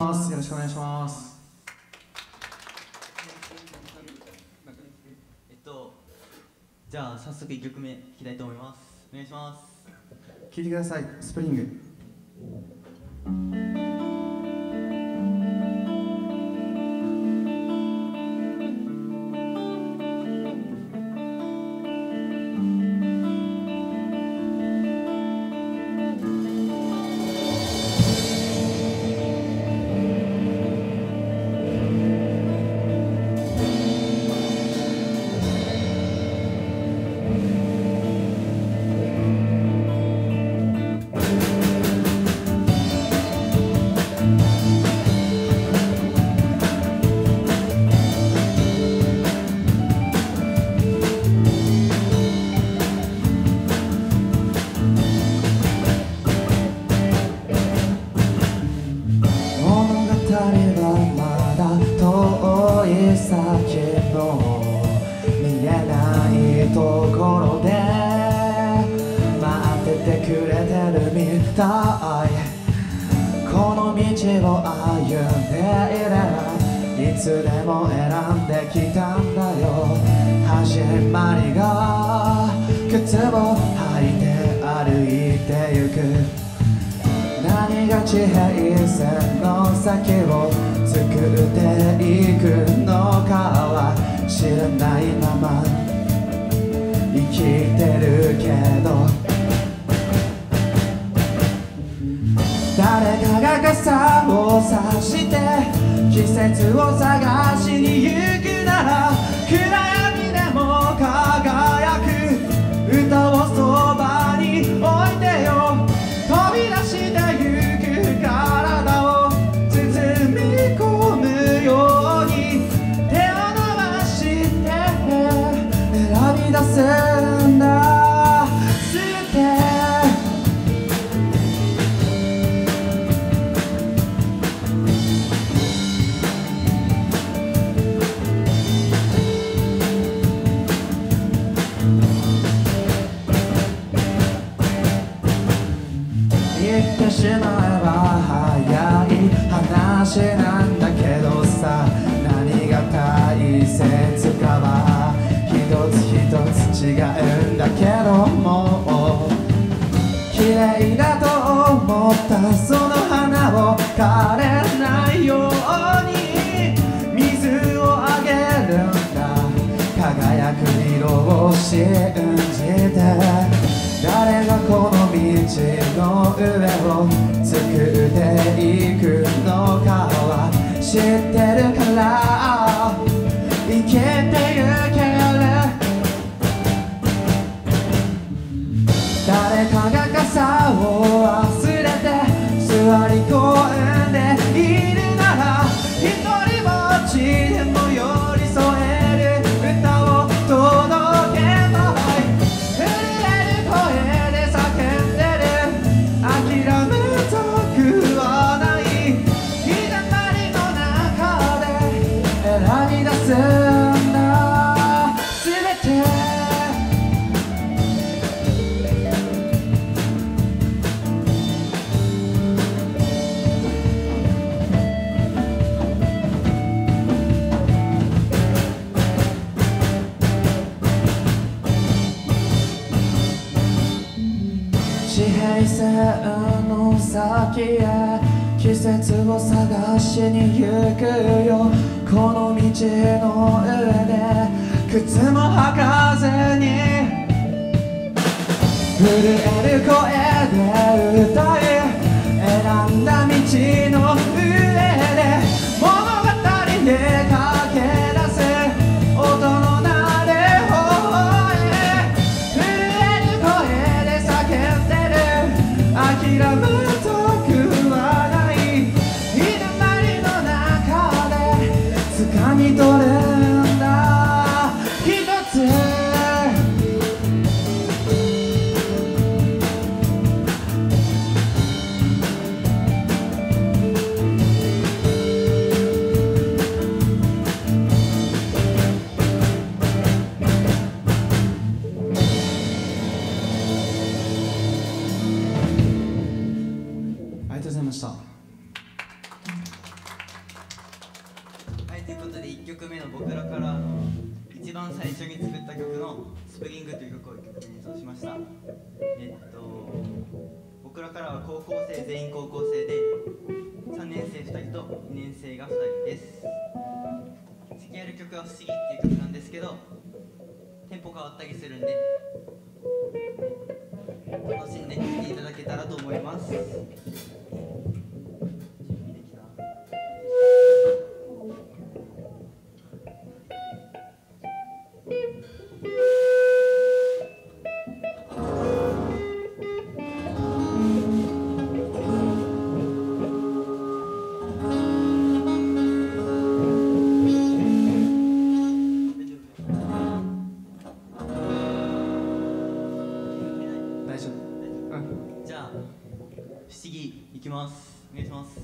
よろしくお願いします。えっとじゃあ早速1曲目弾きたいと思います。お願いします。聞いてください。スプリング遠い先の見えないところで待っててくれてるみたい。この道を歩んでいればいつでも選んできたんだよ。始まりが靴を履いて歩いてゆく。が地平線の先を作っていくのかは知らないまま。生きてるけど。誰かが傘を差して季節を探選び出すんだ。全て。言ってしまえば早い話なうんだけども綺麗だ。と思ったその花を枯れないように水をあげるんだ。輝く色を信じて誰がこの道の上を作っていくのかは知ってるから。線の先へ季節を探しに行くよ。この道の上で靴も履かずに。震える声で歌い選んだ道の上で掴からは高校生全員高校生で3年生2人と2年生が2人です。次やる曲は「不思議」っていう曲なんですけどテンポ変わったりするんで楽しんで聴いていただけたらと思います。じゃあ不思議いきます。お願いします。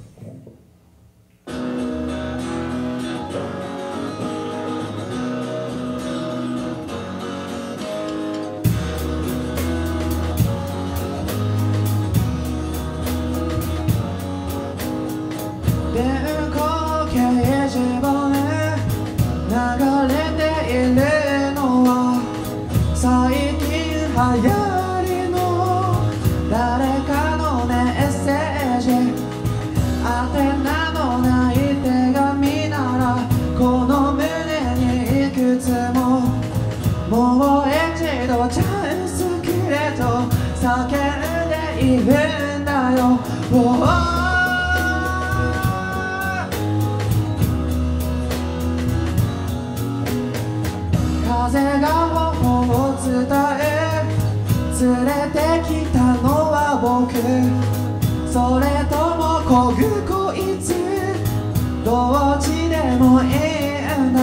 もう一度チャンスくれと叫んでいるんだよ、風が頬を伝え連れてきたのは僕。それともこぐこいつ。どっちでもいいんだ。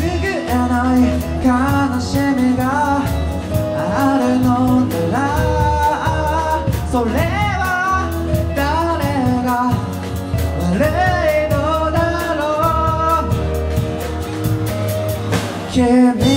拭えない。悲しみがあるのならそれは誰が悪いのだろう。君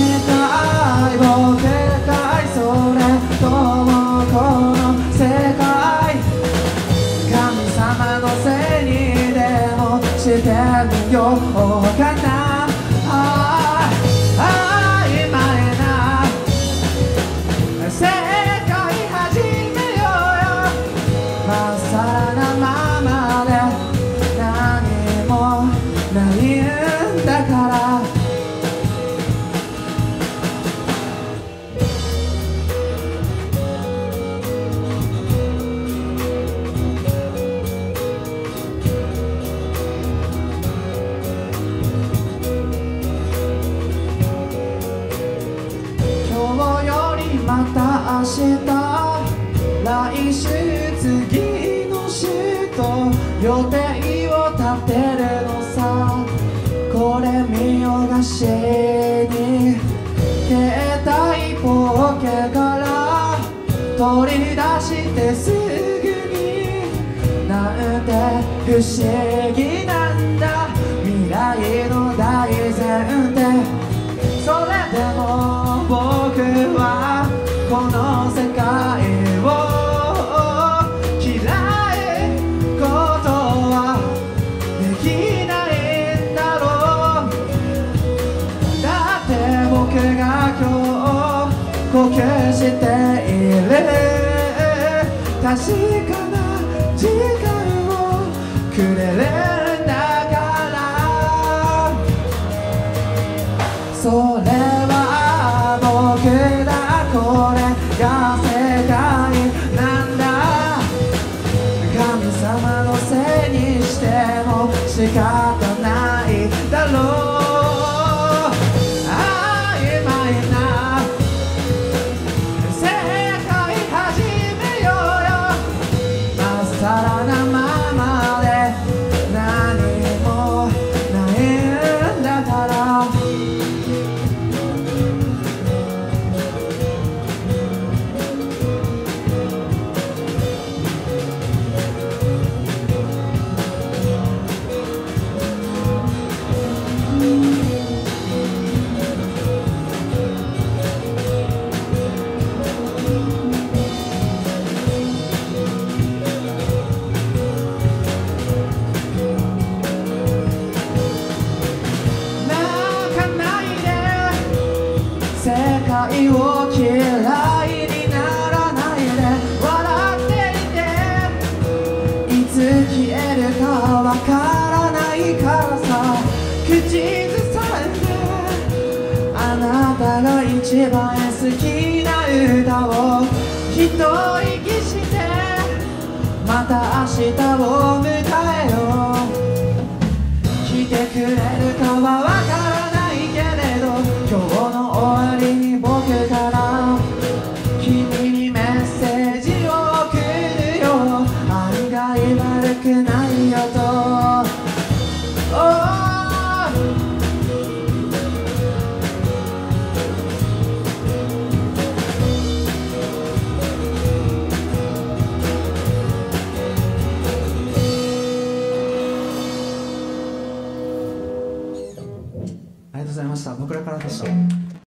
に携帯ポケから取り出してすぐになんて不思議確か愛を嫌いにならないで笑っていていつ消えるかわからないからさ口ずさんであなたが一番好きな歌を一息してまた明日を迎え